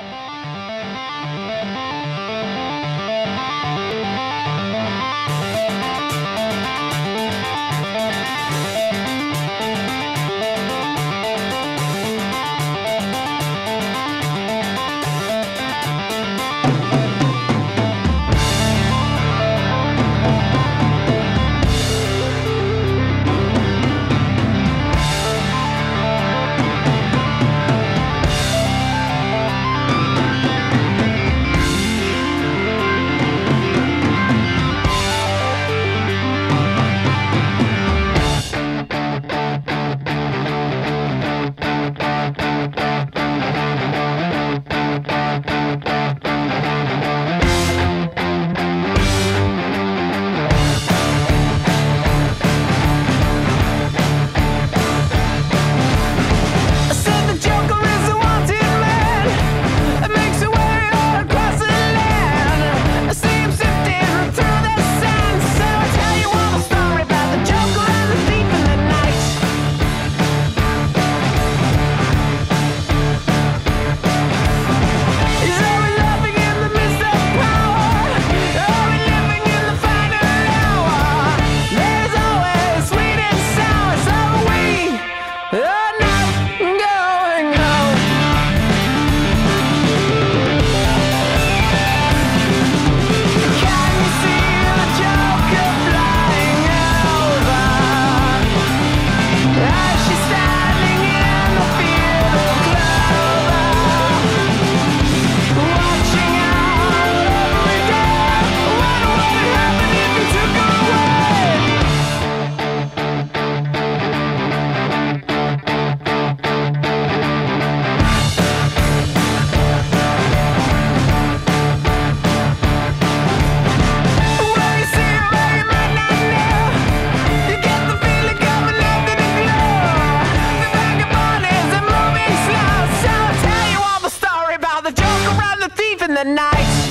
Música in the night.